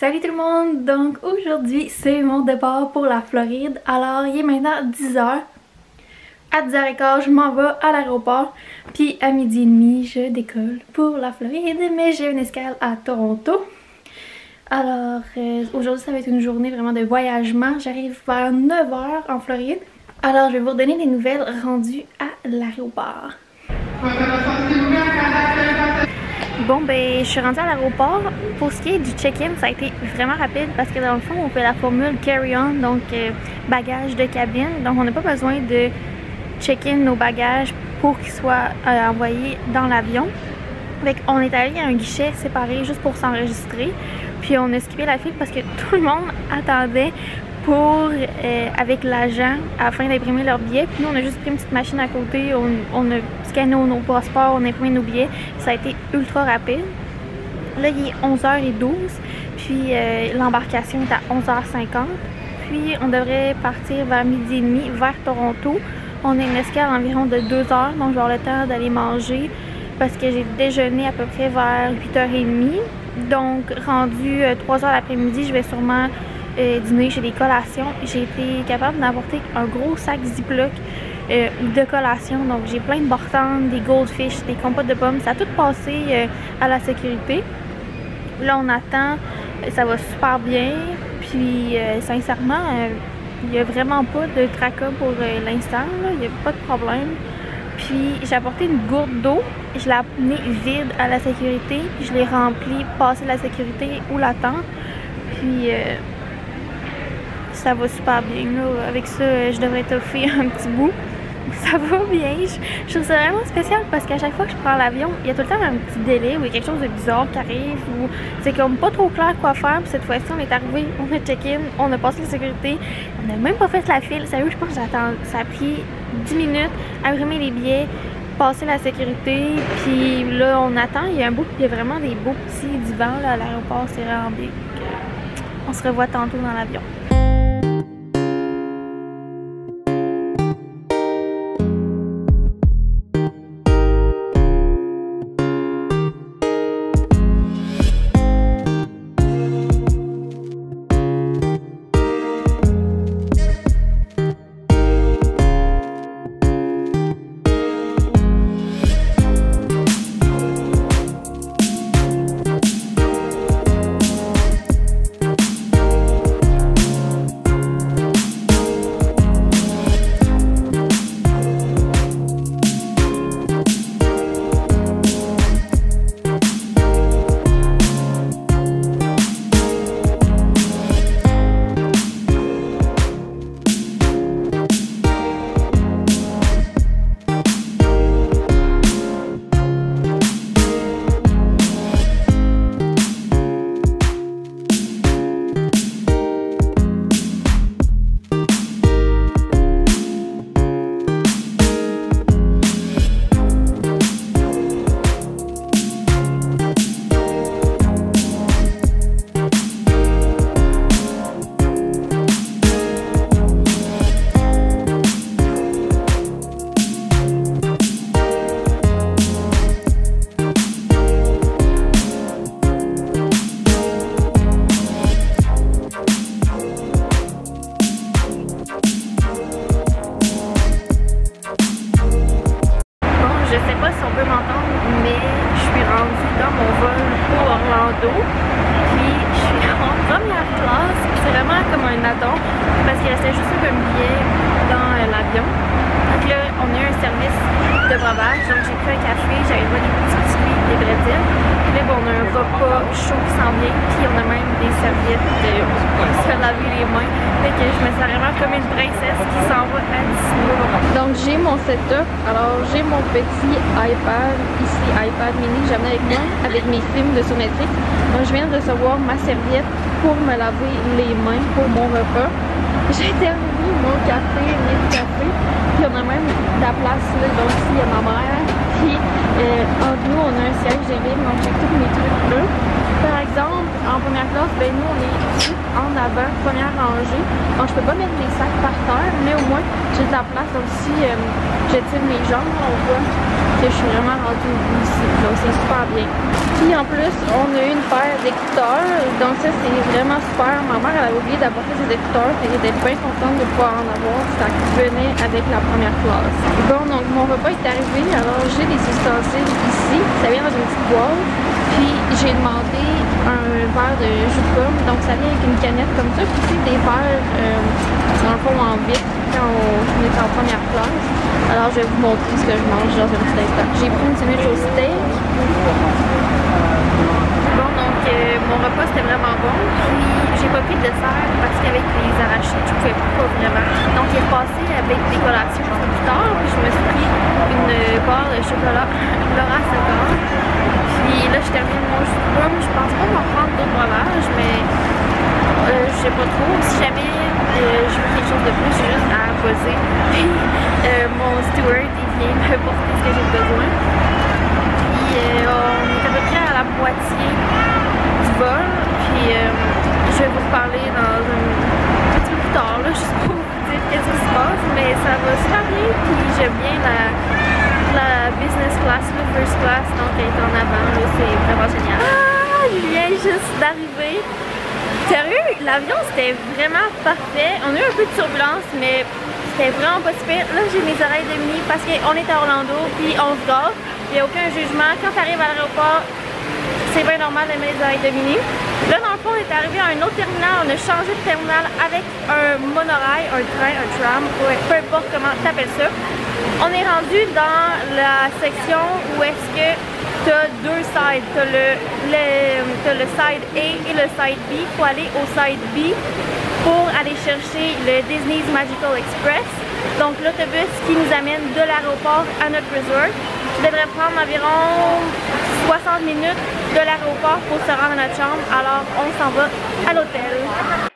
Salut tout le monde! Donc aujourd'hui c'est mon départ pour la Floride. Alors il est maintenant 10h. À 10h15 je m'en vais à l'aéroport. Puis à midi et demi je décolle pour la Floride. Mais j'ai une escale à Toronto. Alors euh, aujourd'hui ça va être une journée vraiment de voyagement. J'arrive vers 9h en Floride. Alors je vais vous redonner les nouvelles rendues à l'aéroport. Bon ben je suis rendue à l'aéroport. Pour ce qui est du check-in, ça a été vraiment rapide parce que dans le fond on fait la formule carry-on, donc euh, bagage de cabine. Donc on n'a pas besoin de check-in nos bagages pour qu'ils soient euh, envoyés dans l'avion. On est allé à un guichet séparé juste pour s'enregistrer. Puis on a skippé la file parce que tout le monde attendait pour euh, avec l'agent afin d'imprimer leurs billets. Puis nous, on a juste pris une petite machine à côté, on, a scanné nos, passeports, on a imprimé nos billets. Ça a été ultra rapide. Là, il est 11h12, puis euh, l'embarcation est à 11h50. Puis on devrait partir vers midi et demi vers Toronto. On a une escale environ de 2 heures, donc je vais avoir le temps d'aller manger parce que j'ai déjeuné à peu près vers 8h30. Donc rendu 3h euh, l'après-midi, je vais sûrement euh, dîner chez des collations. J'ai été capable d'apporter un gros sac Ziploc euh, de collations. Donc j'ai plein de bortons, des goldfish, des compotes de pommes. Ça a tout passé euh, à la sécurité. Là on attend, ça va super bien. Puis sincèrement, il n'y a vraiment pas de tracas pour l'instant. Il n'y a pas de problème. Puis j'ai apporté une gourde d'eau, je l'ai amenée vide à la sécurité, je l'ai remplie, passé la sécurité ou l'attente. Puis ça va super bien. Avec ça, je devrais t'offrir un petit bout. Ça va bien. Je, trouve ça vraiment spécial parce qu'à chaque fois que je prends l'avion, il y a tout le temps un petit délai ou il y a quelque chose de bizarre qui arrive ou c'est comme pas trop clair quoi faire. Puis cette fois-ci, on est arrivé, on a check-in, on a passé la sécurité, on n'a même pas fait la file. Sérieux, je pense que j'attends. Ça a pris 10 minutes imprimer les billets, passer la sécurité, puis là, on attend. Il y a un bout, il y a vraiment des beaux petits divans à l'aéroport, c'est vraiment bien. On se revoit tantôt dans l'avion. Donc j'ai pris un café, j'avais pas des petits biscuits, des bretzels. Puis là, bon, on a un repas chaud qui s'en vient, puis on a même des serviettes pour se laver les mains. Fait que je me sens vraiment comme une princesse qui s'en va à Disney. Donc j'ai mon setup, alors j'ai mon petit iPad, ici iPad mini que j'amène avec moi, avec mes films de Sometrix. Donc je viens de recevoir ma serviette pour me laver les mains pour mon repas. J'ai terminé mon café, mes café, puis on a même de la place là, donc ici ma mère, puis euh, entre nous on a un siège de libre, donc j'ai tous mes trucs là. Par exemple, en première classe, ben nous on est avant, première rangée, donc je peux pas mettre mes sacs par terre, mais au moins j'ai de la place, donc si euh, j'étire mes jambes, on voit que je suis vraiment rendue au bout ici, donc c'est super bien. Puis en plus, on a eu une paire d'écouteurs. Donc ça, c'est vraiment super. Ma mère, elle avait oublié d'apporter ses écouteurs. Elle était bien contente de pouvoir en avoir. Ça venait avec la première classe. Bon, donc mon repas est arrivé. Alors j'ai des ustensiles ici. Ça vient dans une petite boîte. Puis j'ai demandé un verre de jus de pomme. Donc ça vient avec une canette comme ça. Puis c'est des verres, euh, dans le fond, en vitre quand on est en première classe. Alors je vais vous montrer ce que je mange dans un petit instant. J'ai pris une sandwich au steak. Bon, donc euh, mon repas c'était vraiment bon. Puis j'ai pas pris de dessert parce qu'avec les arachides, je pouvais pas vraiment. Donc il est passé avec des collations plus tard. Puis je me suis pris une barre de chocolat Laura 50. Puis là, je termine mon jus de pomme. Je pense pas m'en prendre d'autres breuvages, mais euh, Si jamais euh, je veux quelque chose de plus, j'ai juste à poser. Puis euh, mon steward, il vient me porter ce que j'ai besoin. Puis euh, on est à peu près à la moitié du vol. Puis je vais vous reparler dans un petit peu plus tard, juste pour vous dire qu'est-ce qui se passe. Mais ça va super bien. Puis j'aime bien la business class, le first class, donc est en avant, c'est vraiment génial. Ah, viens juste d'arriver. Sérieux, l'avion c'était vraiment parfait. On a eu un peu de turbulence, mais c'était vraiment pas super. Là, j'ai mes oreilles de mini parce qu'on est à Orlando, puis on se gâte. Il n'y a aucun jugement. Quand tu arrives à l'aéroport, c'est bien normal d'aimer les oreilles de mini. Là, dans le fond, on est arrivé à un autre terminal. On a changé de terminal avec un monorail, un train, un tram, peu importe comment tu appelles ça. On est rendu dans la section où est-ce que tu as deux sides. Tu as le, le, le side A et le side B. Il faut aller au side B pour aller chercher le Disney's Magical Express. Donc l'autobus qui nous amène de l'aéroport à notre resort. Tu devrais prendre environ 60 minutes de l'aéroport pour se rendre à notre chambre. Alors on s'en va à l'hôtel.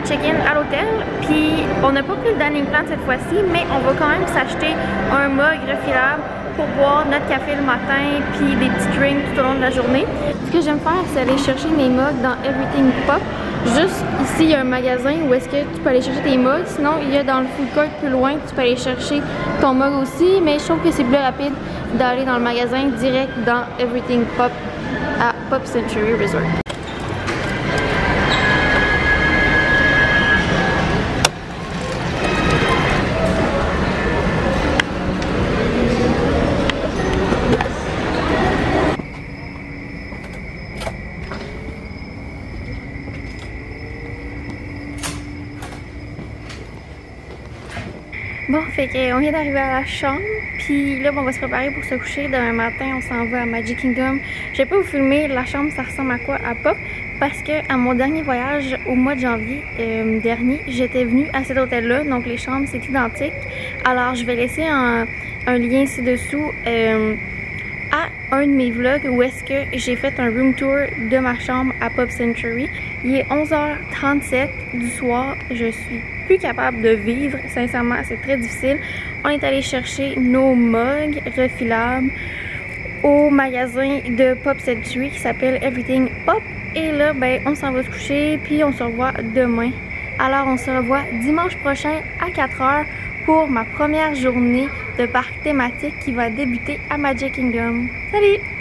Check-in à l'hôtel, puis on n'a pas pris le dining plan cette fois-ci, mais on va quand même s'acheter un mug refilable pour boire notre café le matin, puis des petits drinks tout au long de la journée. Ce que j'aime faire, c'est aller chercher mes mugs dans Everything Pop. Juste ici, il y a un magasin où est-ce que tu peux aller chercher tes mugs. Sinon, il y a dans le food court plus loin, tu peux aller chercher ton mug aussi. Mais je trouve que c'est plus rapide d'aller dans le magasin direct dans Everything Pop à Pop Century Resort. Bon, fait qu'on vient d'arriver à la chambre, puis là, on va se préparer pour se coucher. Demain matin, on s'en va à Magic Kingdom. Je vais pas vous filmer la chambre, ça ressemble à quoi? À Pop, parce que à mon dernier voyage au mois de janvier euh, dernier, j'étais venue à cet hôtel-là, donc les chambres, c'est identique. Alors, je vais laisser un, un lien ci-dessous euh, à un de mes vlogs où est-ce que j'ai fait un room tour de ma chambre à Pop Century. Il est 11h37 du soir, je suis plus capable de vivre. Sincèrement, c'est très difficile. On est allé chercher nos mugs refilables au magasin de Pop Century qui s'appelle Everything Pop. Et là, ben, on s'en va se coucher, puis on se revoit demain. Alors, on se revoit dimanche prochain à 4h pour ma première journée de parc thématique qui va débuter à Magic Kingdom. Salut!